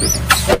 Música